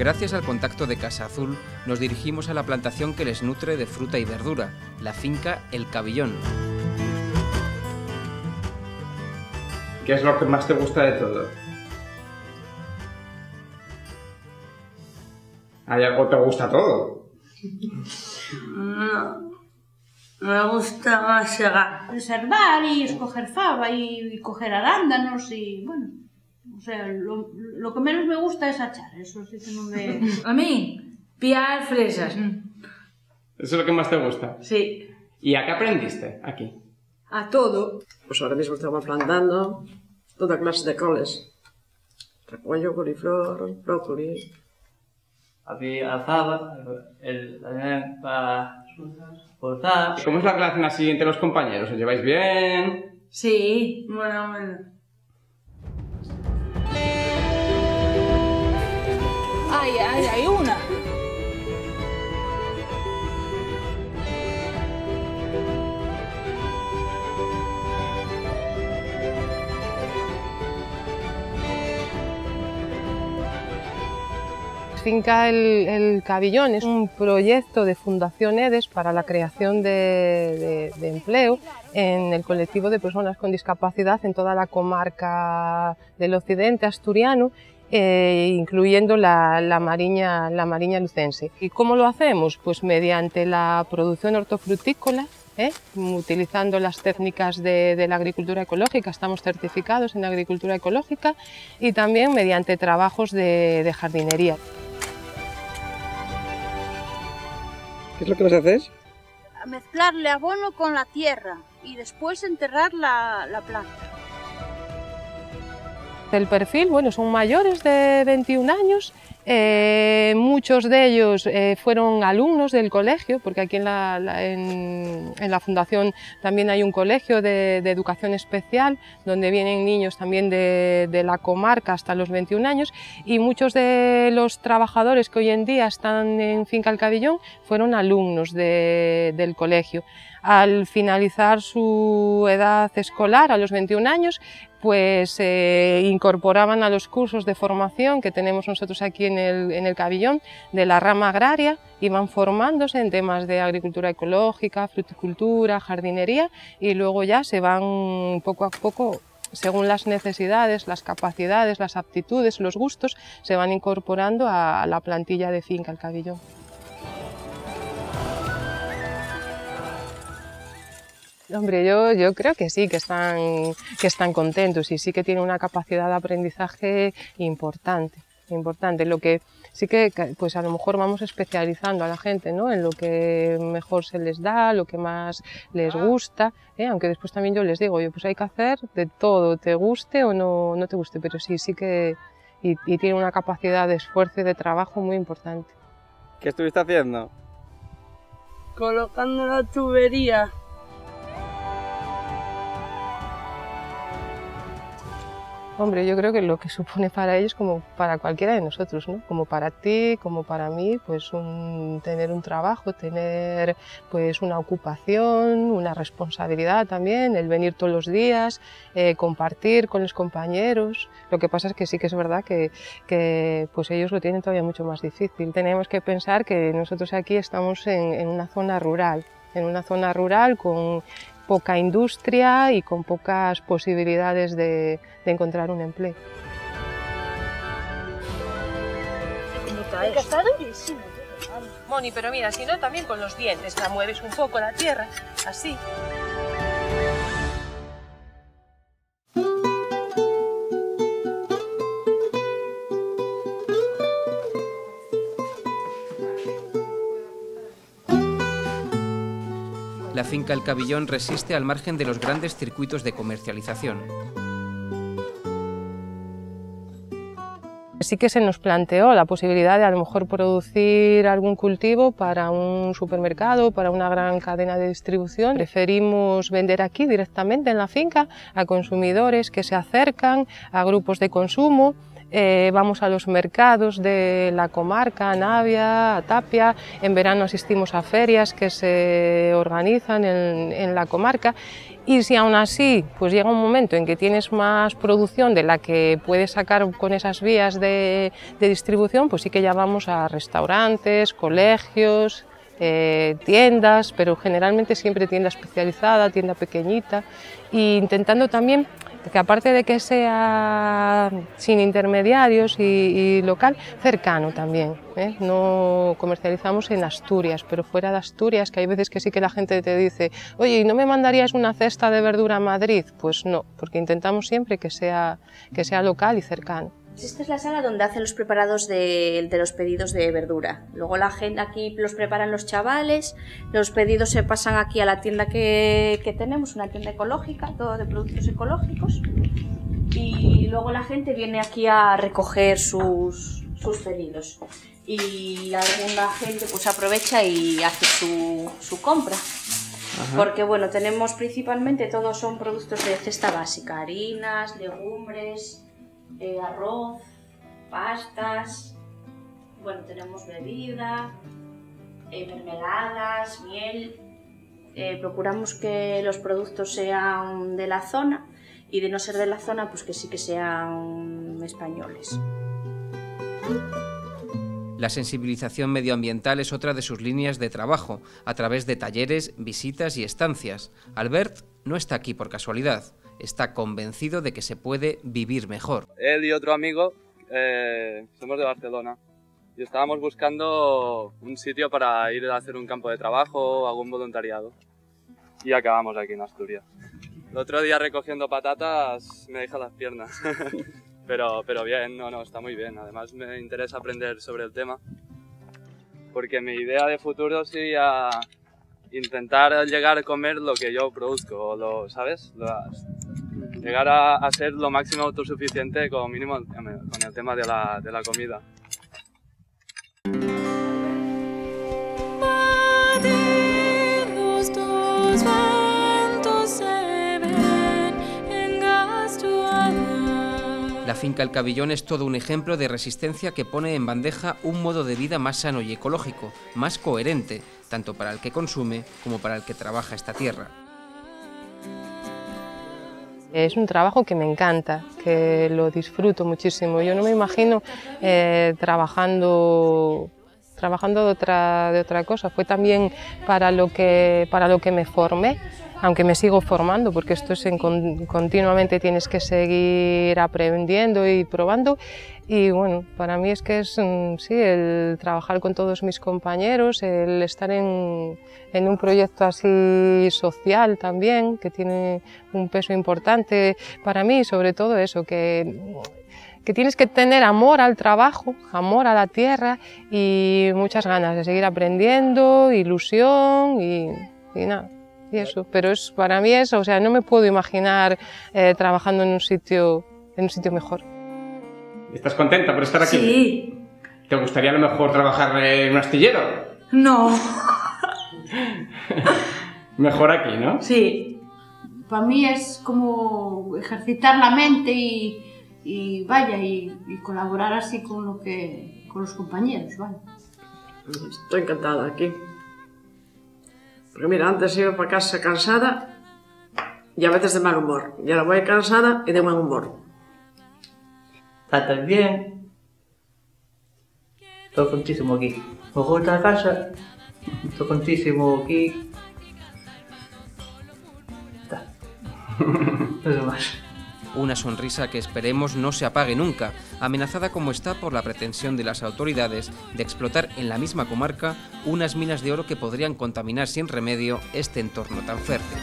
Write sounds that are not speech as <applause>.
Gracias al contacto de Casa Azul, nos dirigimos a la plantación que les nutre de fruta y verdura, la finca El Cabillón. ¿Qué es lo que más te gusta de todo? ¿Hay algo que te gusta todo? No. Me gusta más segar. Reservar y escoger fava y, y coger arándanos y bueno. O sea, lo, lo que menos me gusta es achar, eso sí que no me... <laughs> A mí, piar fresas. Eso es lo que más te gusta. Sí. ¿Y a qué aprendiste aquí? A todo. Pues ahora mismo estamos plantando toda clase de coles. Repollo, coliflor, brócoli. Aquí alzaba, el, también para cortar. ¿Cómo es la relación así entre los compañeros? ¿Os lleváis bien? Sí. Bueno, bueno. ¡Ay, ay, hay una! Finca el, Cabillón es un proyecto de Fundación EDES para la creación de, empleo en el colectivo de personas con discapacidad en toda la comarca del occidente asturiano, eh, incluyendo la, la, mariña, la mariña lucense. ¿Y cómo lo hacemos? Pues mediante la producción hortofrutícola, ¿eh? utilizando las técnicas de, de, la agricultura ecológica, estamos certificados en agricultura ecológica y también mediante trabajos de, de jardinería. ¿Qué es lo que vas a hacer? A mezclarle abono con la tierra y después enterrar la, la planta. El perfil, bueno, son mayores de 21 años, eh, muchos de ellos eh, fueron alumnos del colegio, porque aquí en la, en, la, fundación también hay un colegio de, educación especial, donde vienen niños también de, la comarca hasta los 21 años, y muchos de los trabajadores que hoy en día están en Finca El Cabillón fueron alumnos del colegio. Al finalizar su edad escolar, a los 21 años, pues eh, incorporaban a los cursos de formación que tenemos nosotros aquí en el, en el Cabillón de la rama agraria, iban formándose en temas de agricultura ecológica, fruticultura, jardinería y luego ya se van poco a poco según las necesidades, las capacidades, las aptitudes, los gustos, se van incorporando a la plantilla de finca El Cabillón. Hombre, yo, yo creo que sí, que están, que están contentos y sí que tienen una capacidad de aprendizaje importante, importante. Lo que sí que, pues a lo mejor vamos especializando a la gente, ¿no? En lo que mejor se les da, lo que más les gusta, ¿eh? aunque después también yo les digo, yo pues hay que hacer de todo, te guste o no, no te guste, pero sí, sí que, y, y tiene una capacidad de esfuerzo y de trabajo muy importante. ¿Qué estuviste haciendo? Colocando la tubería. Hombre, yo creo que lo que supone para ellos, como para cualquiera de nosotros, ¿no? Como para ti, como para mí, pues un, tener un trabajo, tener pues una ocupación, una responsabilidad también, el venir todos los días, eh, compartir con los compañeros. Lo que pasa es que sí que es verdad que, pues ellos lo tienen todavía mucho más difícil. Tenemos que pensar que nosotros aquí estamos en una zona rural, en una zona rural con poca industria y con pocas posibilidades de, encontrar un empleo. Moni, pero mira, si no, también con los dientes la mueves un poco la tierra, así. La finca El Cabillón resiste al margen de los grandes circuitos de comercialización. Sí que se nos planteó la posibilidad de a lo mejor producir algún cultivo para un supermercado, para una gran cadena de distribución. Preferimos vender aquí directamente en la finca a consumidores que se acercan a grupos de consumo eh, vamos a los mercados de la comarca, a Navia, a Tapia, en verano asistimos a ferias que se organizan en, en la comarca. Y si aún así pues llega un momento en que tienes más producción de la que puedes sacar con esas vías de, de distribución, pues sí que ya vamos a restaurantes, colegios, eh, tiendas, pero generalmente siempre tienda especializada, tienda pequeñita, e intentando también que aparte de que sea sin intermediarios y, local, cercano también. ¿eh? No comercializamos en Asturias, pero fuera de Asturias, que hay veces que sí que la gente te dice, oye, ¿y no me mandarías una cesta de verdura a Madrid? Pues no, porque intentamos siempre que sea, que sea local y cercano. Esta es la sala donde hacen los preparados de, de, los pedidos de verdura. Luego la gente aquí los preparan los chavales, los pedidos se pasan aquí a la tienda que, que tenemos, una tienda ecológica, todo de productos ecológicos. Y luego la gente viene aquí a recoger sus, sus pedidos. Y alguna gente pues aprovecha y hace su, su compra. Ajá. Porque bueno, tenemos principalmente todos son productos de cesta básica, harinas, legumbres, eh, arroz, pastas, bueno, tenemos bebida, eh, mermeladas, miel. Eh, procuramos que los productos sean de la zona y de no ser de la zona, pues que sí que sean españoles. La sensibilización medioambiental es otra de sus líneas de trabajo, a través de talleres, visitas y estancias. Albert no está aquí por casualidad está convencido de que se puede vivir mejor. Él y otro amigo eh, somos de Barcelona y estábamos buscando un sitio para ir a hacer un campo de trabajo o algún voluntariado. Y acabamos aquí en Asturias. El otro día recogiendo patatas me deja las piernas. <laughs> pero, pero bien, no, no, está muy bien. Además me interesa aprender sobre el tema. Porque mi idea de futuro sería intentar llegar a comer lo que yo produzco, lo, ¿sabes? Las, llegar a, a, ser lo máximo autosuficiente como mínimo con el tema de la, de la comida. La finca El Cabillón es todo un ejemplo de resistencia que pone en bandeja un modo de vida más sano y ecológico, más coherente, tanto para el que consume como para el que trabaja esta tierra. Es un trabajo que me encanta, que lo disfruto muchísimo. Yo no me imagino eh, trabajando trabajando de otra, de otra cosa. Fue también para lo, que, para lo que me formé, aunque me sigo formando, porque esto es en, continuamente tienes que seguir aprendiendo y probando. Y bueno, para mí es que es sí, el trabajar con todos mis compañeros, el estar en, en un proyecto así social también, que tiene un peso importante para mí, sobre todo eso, que que tienes que tener amor al trabajo, amor a la tierra y muchas ganas de seguir aprendiendo, ilusión y, y nada. Y eso, pero es para mí eso, o sea, no me puedo imaginar eh, trabajando en un sitio en un sitio mejor. ¿Estás contenta por estar aquí? Sí. ¿Te gustaría a lo mejor trabajar en un astillero? No. <laughs> mejor aquí, ¿no? Sí. Para mí es como ejercitar la mente y, y vaya, y, y, colaborar así con lo que con los compañeros, vale. Estoy encantada aquí. Porque mira, antes iba para casa cansada y a veces de mal humor. Y ahora voy cansada y de buen humor. Está bien. Estoy contísimo aquí. Me gusta la casa. Estoy contísimo aquí. Está. <laughs> No sé más. Una sonrisa que esperemos no se apague nunca, amenazada como está por la pretensión de las autoridades de explotar en la misma comarca unas minas de oro que podrían contaminar sin remedio este entorno tan fértil.